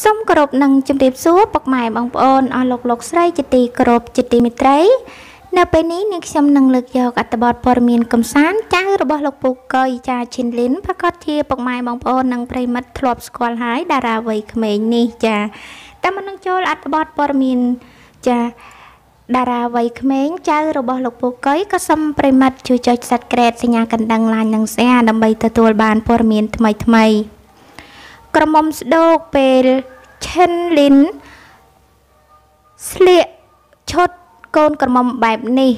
សូមគោរពនឹងជម្រាបសួរពុកម៉ែបងប្អូនអស់លោកលោកស្រីជាទីគោរពជាទីមេត្រី នៅពេលនេះនាងខ្ញុំនឹងលើកយកអត្ថបទព័ត៌មានកំសាន្តចៅរបស់លោកពូកុយចាឈិនលីនប្រកាសជាពុកម៉ែបងប្អូននិងប្រិមិត្តធ្លាប់ស្គាល់ហើយតារាវ័យក្មេងនេះចាតែមុននឹងចូលអត្ថបទព័ត៌មានចាតារាវ័យក្មេងចៅរបស់លោកពូកុយក៏សូមប្រិមិត្តជួយចុច Subscribe សញ្ញាកណ្ដឹង Like និង Share ដើម្បីទទួលបានព័ត៌មានថ្មីៗ ក្រមុំស្ដោកពេលឈិនលីនស្លៀកឈុតកូនក្រមុំបែបនេះ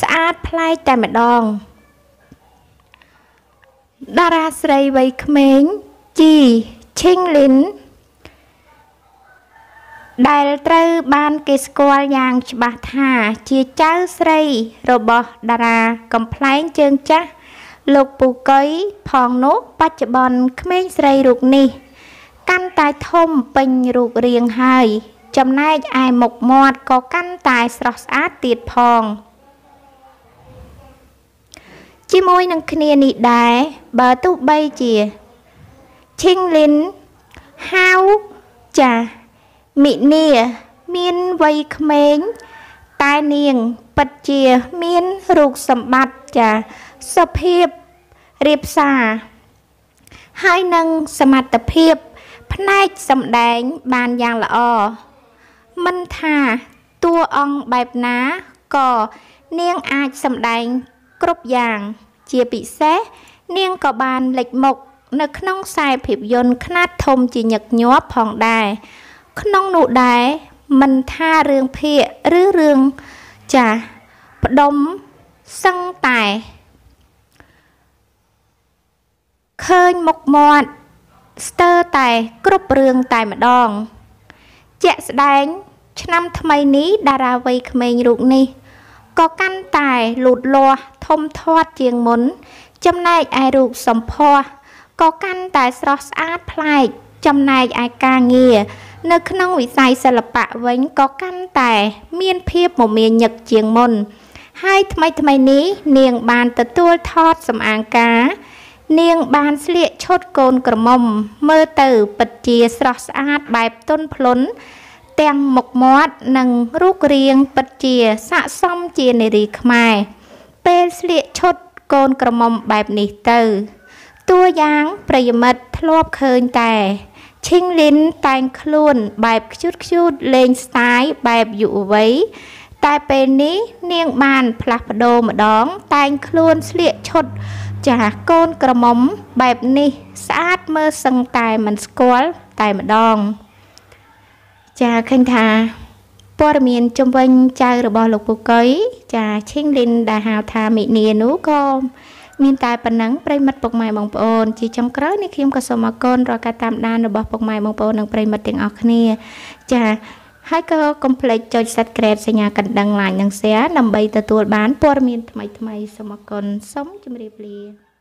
ស្អាតប្លែកតែម្ដង តារាស្រីវ័យក្មេងជីឈិងលីនដែលត្រូវបានគេស្គាល់យ៉ាងច្បាស់ថា ជាចៅស្រីរបស់តារាកំ pl ែងជើងចាស់ លោកពូកុយផងនោះបច្ចុប្បន្នក្មេងស្រីរូបនេះ កាន់តែធំពេញរូបរាងហើយ ចំណែកឯមុខមាត់ក៏កាន់តែស្រស់ស្អាតទៀតផងជាមួយនឹងគ្នានេះដែរបើទោះបីជាឈិងលិនហៅចាមិនីមានវ័យក្មេង តែនាងពិតជាមានរូបសម្បត្តិចាសុភាពរៀបសារហើយនឹងសមត្ថភាព ផ្នែកសម្ដែងបានយ៉ាងល្អមិនថាតួអង្គបែបណាក៏នាងអាចសម្ដែងគ្រប់យ៉ាង ជាពិសេសនាងក៏បានលេចមុខនៅក្នុងខ្សែភាពយន្តខ្នាតធំជាញឹកញាប់ផងដែរក្នុងនោះដែរ មិនថារឿងភាគឬរឿងចាផ្ដុំសឹងតែឃើញមុខមាត់ស្ទើរតែគ្រប់រឿងតែម្ដង ជាក់ស្ដែង ឆ្នាំថ្មីនេះតារាវ័យក្មេងរូបនេះក៏កាន់តែលូតលាស់ធំធាត់ជាងមុន ចំណែកឯរូបសម្ផស្សក៏កាន់តែស្រស់ស្អាតប្លែកចំណែកឯការងារ នៅក្នុងវិស័យសិល្បៈវិញក៏កាន់តែ មានភាពមមាញឹកជាងមុន ហើយថ្មីថ្មីនេះនាងបានទទួលថតសម្អាងការ នាងបានស្លៀកឈុតកូនក្រមុំ មើលទៅពិតជាស្រស់ស្អាតបែបទន់ភ្លន់ទាំងមុខមាត់និងរូបរាងពិតជាស័ក្តិសមជានារីខ្មែរពេលស្លៀកឈុតកូនក្រមុំបែបនេះទៅតួយ៉ាងប្រិយមិត្តធ្លាប់ឃើញតែ ឈិងលីនតែងខ្លួនបែបខ្ជូតខ្ជូតលេងស្ទាយបែបយុវវ័យតែពេលនេះនាងបានផ្លាស់ប្ដូរម្ដង តែងខ្លួនស្លៀកឈុតចាកូនក្រមុំបែបនេះស្អាតមើលសឹងតែមិនស្គាល់តែម្ដង ចាឃើញថាព័ត៌មានជំវិញចៅរបស់លោកពូកុយចាឈិងលីនដែលហៅថាមិនីនោះក៏ មានតែប៉ុណ្ណឹងប្រិមិត្តពុកម៉ែបងប្អូនជាចុងក្រោយនេះខ្ញុំក៏សូមអរគុណរាល់ការតាមដានរបស់ពុកម៉ែបងប្អូននិងប្រិមិត្តទាំងអស់គ្នា ចាហើយក៏កុំភ្លេចចុច Subscribe សញ្ញាកណ្ដឹង Like និង Share ដើម្បីទទួលបានព័ត៌មានថ្មីៗសូមអរគុណសូមជម្រាបលា